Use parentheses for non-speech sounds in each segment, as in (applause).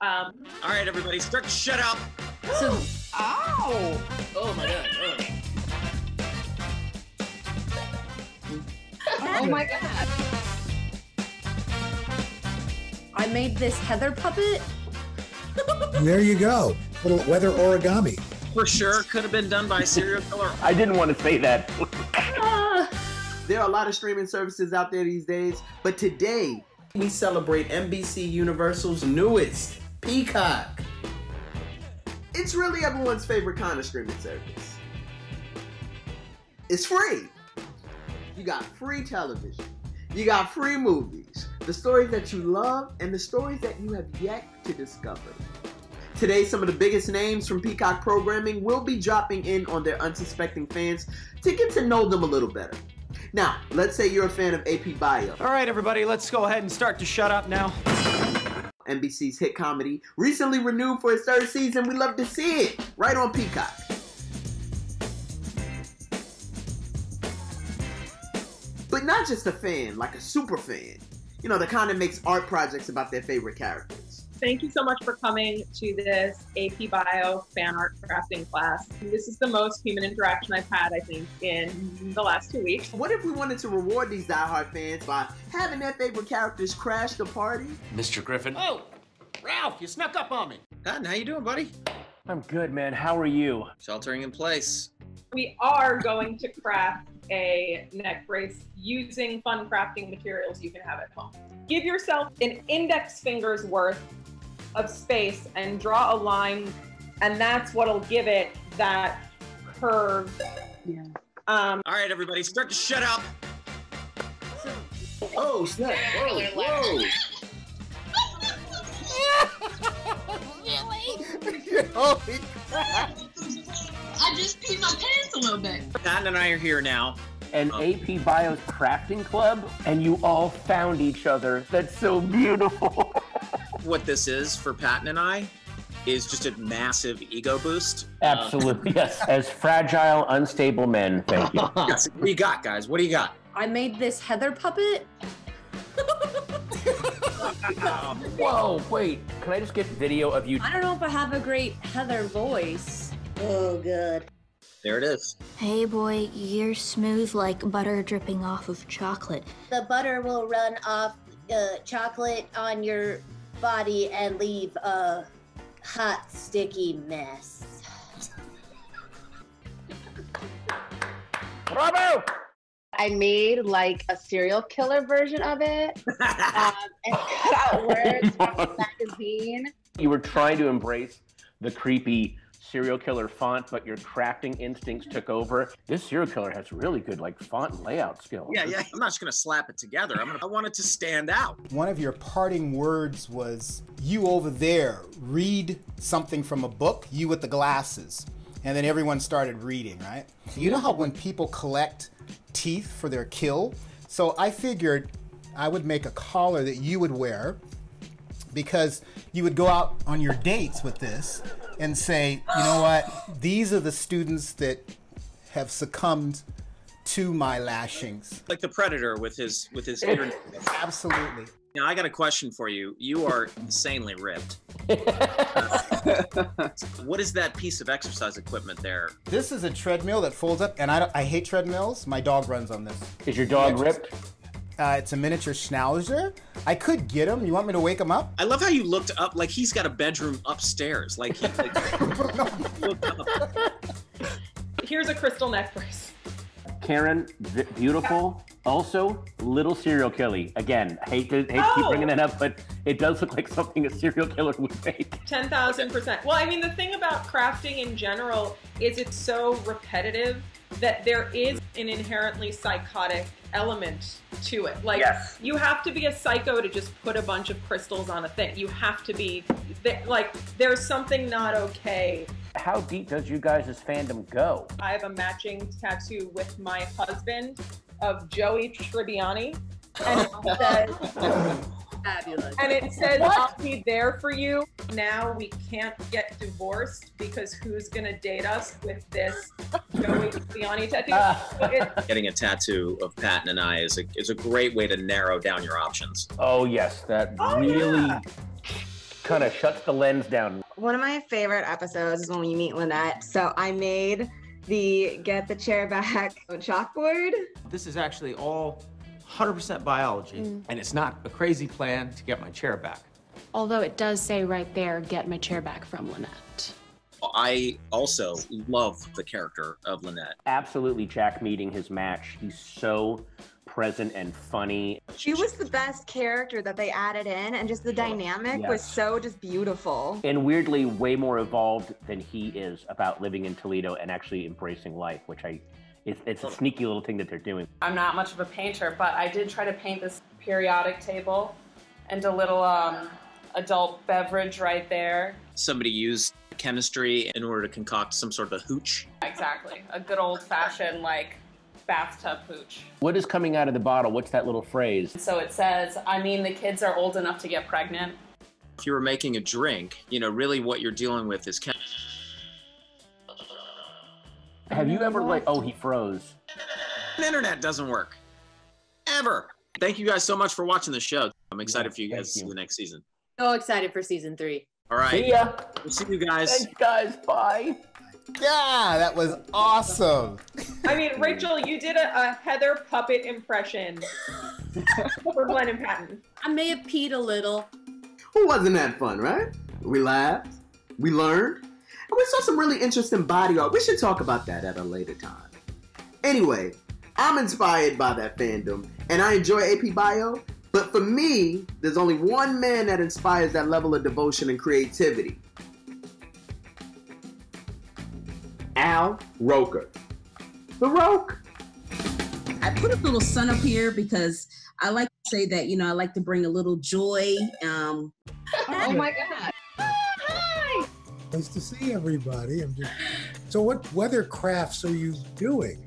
Um, All right, everybody, start to shut up. So, ow! Oh my god. Oh my god. I made this Heather puppet. (laughs) There you go. Little weather origami. For sure, could have been done by a serial killer. (laughs) I didn't want to say that. Ah, There are a lot of streaming services out there these days, but today we celebrate NBC Universal's newest, Peacock. It's really everyone's favorite kind of streaming service. It's free. You got free television. You got free movies, the stories that you love, and the stories that you have yet to discover. Today, some of the biggest names from Peacock programming will be dropping in on their unsuspecting fans to get to know them a little better. Now, let's say you're a fan of AP Bio, All right, everybody, let's go ahead and start to shut up now. NBC's hit comedy, recently renewed for its third season. We love to see it right on Peacock. But not just a fan, like a super fan. You know, the kind that makes art projects about their favorite characters. Thank you so much for coming to this AP Bio fan art crafting class. This is the most human interaction I've had, I think, in the last two weeks. What if we wanted to reward these diehard fans by having their favorite characters crash the party? Mr. Griffin. Oh, Ralph, you snuck up on me. Patton, how you doing, buddy? I'm good, man. How are you? Sheltering in place. We are going to craft a neck brace using fun crafting materials you can have at home. Give yourself an index finger's worth of space and draw a line, and that's what'll give it that curve. Yeah. Um, All right, everybody, start to shut up. Oh, snap. Whoa, whoa. Holy (laughs) crap. I just peed my pants a little bit. Patton and I are here now. An Oh. AP Bio's crafting club, and you all found each other. That's so beautiful. (laughs) What this is for Patton and I is just a massive ego boost. Uh, Absolutely, yes. (laughs) As fragile, unstable men. Thank you. (laughs) yes. What do you got, guys? What do you got? I made this Heather puppet. (laughs) Whoa, wait. Can I just get video of you? I don't know if I have a great Heather voice. Oh, good. There it is. Hey boy, you're smooth like butter dripping off of chocolate. The butter will run off uh, chocolate on your body and leave a hot, sticky mess. Bravo! I made like a serial killer version of it (laughs) um, and cut out words from the (laughs) magazine. You were trying to embrace the creepy serial killer font, but your crafting instincts took over. This serial killer has really good like font and layout skills. Yeah, yeah. I'm not just gonna slap it together. I'm gonna. I want it to stand out. One of your parting words was, You over there, read something from a book, you with the glasses. And then everyone started reading, right? You know how when people collect teeth for their kill? So I figured I would make a collar that you would wear because you would go out on your dates with this and say, you know what, these are the students that have succumbed to my lashings. Like the predator with his with his (laughs) ear. Absolutely. Now I got a question for you. You are insanely ripped. (laughs) what is that piece of exercise equipment there? This is a treadmill that folds up, and I, I hate treadmills. My dog runs on this. Is your dog ripped? Uh, it's a miniature schnauzer. I could get him. You want me to wake him up? I love how you looked up like he's got a bedroom upstairs. Like, he, like (laughs) up. here's a crystal necklace. Karen, v- beautiful. Also, little serial killer. Again, hate to hate to keep Oh! bringing that up, but it does look like something a serial killer would make. 10,000%. Well, I mean, the thing about crafting in general is it's so repetitive that there is an inherently psychotic element to it. Like, Yes. you have to be a psycho to just put a bunch of crystals on a thing. You have to be, th- like, there's something not okay. How deep does you guys' fandom go? I have a matching tattoo with my husband of Joey Tribbiani. And it (laughs) says, Fabulous. And it says, I'll be there for you. Now we can't get divorced because who's going to date us with this Joey Tribbiani tattoo? Ah. So it- Getting a tattoo of Patton and I is a is a great way to narrow down your options. Oh yes, that Oh, really yeah. kind of shuts the lens down. One of my favorite episodes is when we meet Lynette. So I made the get the chair back (laughs) chalkboard. This is actually all 100% biology, Mm. and it's not a crazy plan to get my chair back. Although it does say right there, get my chair back from Lynette. I also love the character of Lynette. Absolutely, Jack meeting his match. He's so present and funny. She was the best character that they added in, and just the dynamic was so just beautiful. And weirdly, way more evolved than he is about living in Toledo and actually embracing life, which I, it's, it's a sneaky little thing that they're doing. I'm not much of a painter, but I did try to paint this periodic table and a little um, adult beverage right there. Somebody used chemistry in order to concoct some sort of a hooch. Exactly. A good old fashioned, like, bathtub hooch. What is coming out of the bottle? What's that little phrase? So it says, I mean, the kids are old enough to get pregnant. If you were making a drink, you know, really what you're dealing with is chem- Have you ever like? Oh, he froze. the internet doesn't work. Ever. Thank you guys so much for watching the show. I'm excited for you guys to see the next season. So excited for season three. All right. See ya. We'll see you guys. Thanks, guys. Bye. Yeah, that was awesome. I mean, Rachel, you did a, a Heather puppet impression (laughs) for Glenn and Patton. I may have peed a little. Well, wasn't that fun, right? We laughed, we learned, and we saw some really interesting body art. We should talk about that at a later time. Anyway, I'm inspired by that fandom, and I enjoy AP Bio, but for me, there's only one man that inspires that level of devotion and creativity Al Roker. The Roke. I put a little sun up here because I like to say that, you know, I like to bring a little joy. Um, (laughs) Oh my god. Nice to see everybody. I'm just. So, what weather crafts are you doing?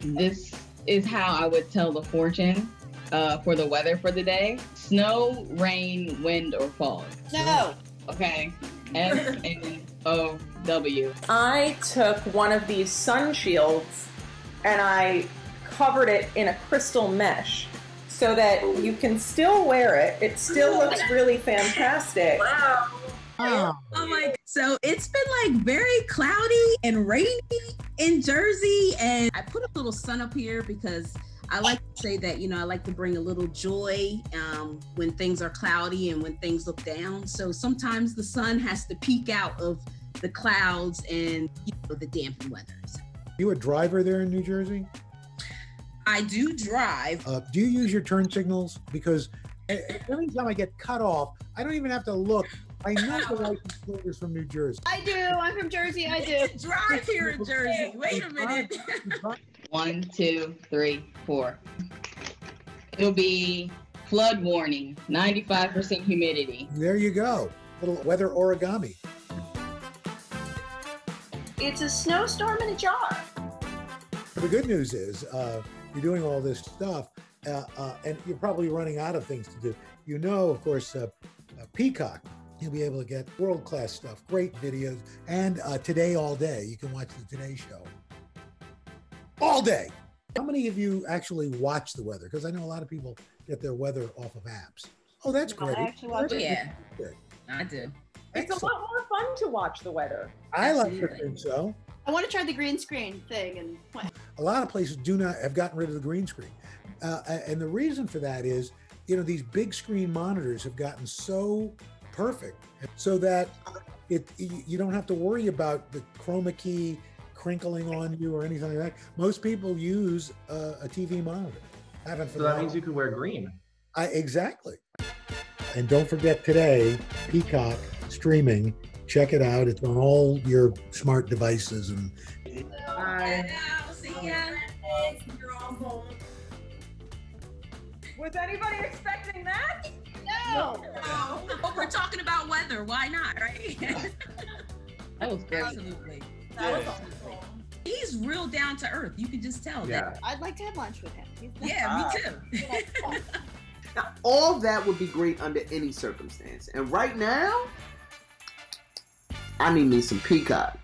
This is how I would tell the fortune uh, for the weather for the day snow, rain, wind, or fog. No. Okay. S N O W. I took one of these sun shields and I covered it in a crystal mesh so that you can still wear it. It still looks really fantastic. Wow. Oh. I'm like, so it's been like very cloudy and rainy in Jersey, and I put a little sun up here because I like to say that, you know, I like to bring a little joy um, when things are cloudy and when things look down. So sometimes the sun has to peek out of the clouds and you know, the damp weather. So You a driver there in New Jersey? I do drive. Uh, do you use your turn signals? Because every time I get cut off, I don't even have to look. I know the license plate from New Jersey. I do. I'm from Jersey. I do. (laughs) drive here in Jersey. Wait a minute. One, two, three, four. It'll be flood warning, 95% humidity. There you go. Little weather origami. It's a snowstorm in a jar. The good news is uh, you're doing all this stuff, uh, uh, and you're probably running out of things to do. You know, of course, uh, uh, Peacock. You'll be able to get world class stuff, great videos, and uh, Today All Day. You can watch the Today Show all day. How many of you actually watch the weather? Because I know a lot of people get their weather off of apps. Oh, that's great. Oh, yeah. Good. I do. It's a lot more fun to watch the weather. I like to think so. I want to try the green screen thing and a lot of places do not have gotten rid of the green screen uh, and the reason for that is you know these big screen monitors have gotten so perfect so that it you you don't have to worry about the chroma key crinkling on you or anything like that most people use uh, a tv monitor haven't So that means you can wear green. I, exactly and don't forget today peacock streaming check it out it's on all your smart devices and bye. Was anybody expecting that? No. But we're talking about weather. Why not, right? That was great. Absolutely. That was Absolutely. He's real down to earth. You can just tell Yeah. that. I'd like to have lunch with him. He's Yeah, me too. (laughs) Now, all that would be great under any circumstance. And right now, I need me some Peacock.